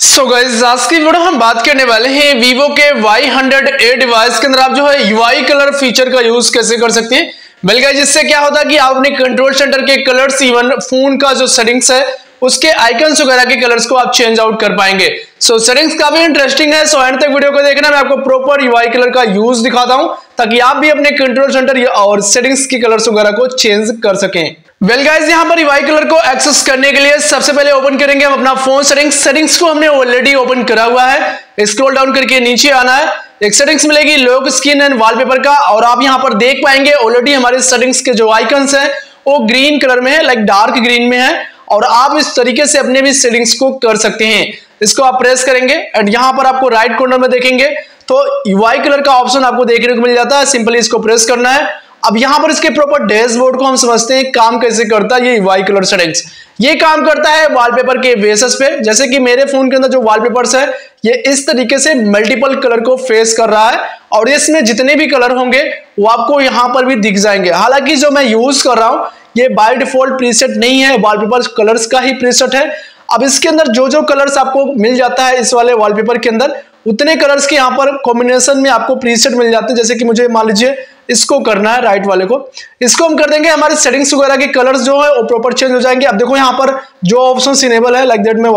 So guys आज की video हम बात करने वाले हैं वीवो के Y100A डिवाइस के अंदर आप जो है UI कलर फीचर का यूज़ कैसे कर सकते हैं? वेल गाइस जिससे क्या होता है कि आप अपने कंट्रोल सेंटर के कलर्स इवन फ़ोन का जो सेटिंग्स है उसके आइकन्स वगैरह के कलर्स को आप चेंज आउट कर पाएँगे। सो so, सेटिंग्स काफ़ी इंटरेस्टिंग है सो so, एंड तक वीडियो को देखना मैं आपको प्रॉपर यूआई कलर का यूज़ दिखाता हूँ ताकि आप भी अपने कंट्रोल सेंटर और सेटिंग्स के कलर्स वगैरह को चेंज कर सकें। वेल गाइस यहाँ पर यूआई कलर को एक्सेस करने के लिए सबसे पहले ओपन करेंगे हम अपना फ़ोन सेटिंग्स सेटिंग्स को हमने ऑलरेडी ओपन करा हुआ है। स्क्रॉल डाउन करके नीचे आना है। एक सेटिंग्स मिलेगी लॉक स्क्रीन एंड वॉलपेपर का। और आप यहाँ पर देख पाएँगे ऑलरेडी हमारे सेटिंग्स के जो आइकन्स हैं, वो ग्रीन कलर में है लाइक डार्क ग्रीन में है। और आप इस तरीके से अपने भी सेटिंग्स को कर सकते हैं। इसको आप प्रेस करेंगे एंड यहाँ पर आपको राइट कॉर्नर में देखेंगे। तो यूआई कलर का ऑप्शन आपको देखने को मिल जाता है। सिंपली इसको प्रेस करना है। अब यहाँ पर इसके प्रॉपर डैशबोर्ड को हम समझते हैं, काम कैसे करता है ये वाई कलर सेटिंग्स ये काम करता है वॉलपेपर के बेसिस पे, जैसे कि मेरे फ़ोन के अंदर जो वॉलपेपर्स है, ये इस तरीके से मल्टीपल कलर को फेस कर रहा है, और इसमें जितने भी कलर होंगे, वो आपको यहाँ पर भी दिख जाएँगे। हालाँकि जो मैं यूज़ कर रहा हूँ, ये बाय डिफ़ॉल्ट प्रीसेट नहीं है वॉलपेपर कलर्स का ही प्रीसेट है। अब इसके अंदर जो जो कलर्स आपको मिल जाता है इस वाले वॉलपेपर के अंदर, उतने कलर्स के यहाँ पर कॉम्बिनेशन में आपको प्रीसेट मिल जाते हैं। जैसे कि मुझे मान लीजिए इसको करना है राइट वाले को। इसको हम कर देंगे हमारे सेटिंग्स वगैरह के कलर्स जो है, वो प्रॉपर चेंज हो जाएँगे। अब देखो यहाँ पर जो ऑप्शन इनेबल है लाइक दैट मैं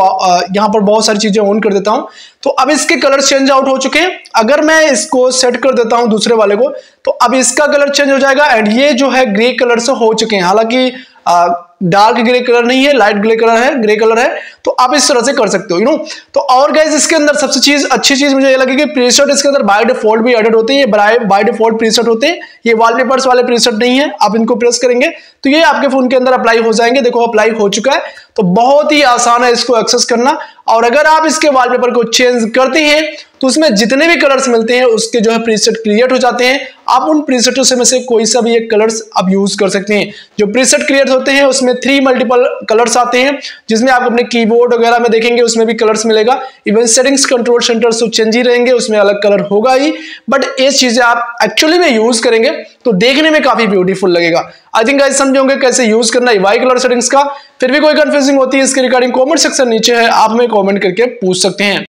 यहाँ पर बहुत सारी चीज़ें ऑन कर देता हूँ। तो अब इसके कलर चेंज आउट हो चुके हैं। अगर मैं इसको सेट कर देता हूँ दूसरे वाले को तो अब इसका कलर चेंज हो जाएगा। एंड ये जो है ग्रे कलर से हो चुके हैं। हालाँकि डार्क ग्रे कलर नहीं है, लाइट ग्रे कलर है, ग्रे कलर है तो आप इस तरह से कर सकते हो यू नो तो और गाइज़ इसके अंदर सबसे चीज़, अच्छी चीज़ मुझे ये लगी कि प्रीसेट इसके अंदर बाय डिफ़ॉल्ट भी एडिट होते हैं, ये बाय डिफ़ॉल्ट प्रीसेट होते हैं, ये वॉलपेपर्स वाले प्रीसेट नहीं है, आप इनको प्रेस करेंगे तो ये आपके फ़ोन के अंदर अप्लाई हो जाएँगे, देखो अप्लाई हो चुका है तो बहुत ही आसान है इसको एक्सेस करना, और अगर आप इसके वॉलपेपर को चेंज करते हैं तो उसमें जितने भी कलर्स मिलते हैं, उसके जो है प्रीसेट क्रिएट हो जाते हैं। आप उन प्रीसेटों से में से कोई सा भी एक कलर्स आप यूज़ कर सकते हैं। जो प्रीसेट क्रिएट होते हैं, उसमें थ्री मल्टीपल कलर्स आते हैं, जिसमें आप अपने कीबोर्ड वगैरह में देखेंगे, उसमें भी कलर्स मिलेगा। इवन सेटिंग्स कंट्रोल सेंटर तो चेंज ही रहेंगे, उसमें अलग कलर होगा ही। बट ये चीज़ें आप एक्चुअली में यूज़ करेंगे तो देखने में काफ़ी ब्यूटीफुल लगेगा। आई थिंक गाइस समझोगे कैसे यूज़ करना है वाई कलर सेटिंग्स का। फिर भी कोई कंफ्यूजिंग होती है, इसके रिगार्डिंग कमेंट सेक्शन नीचे है, आप हमें कमेंट करके पूछ सकते हैं।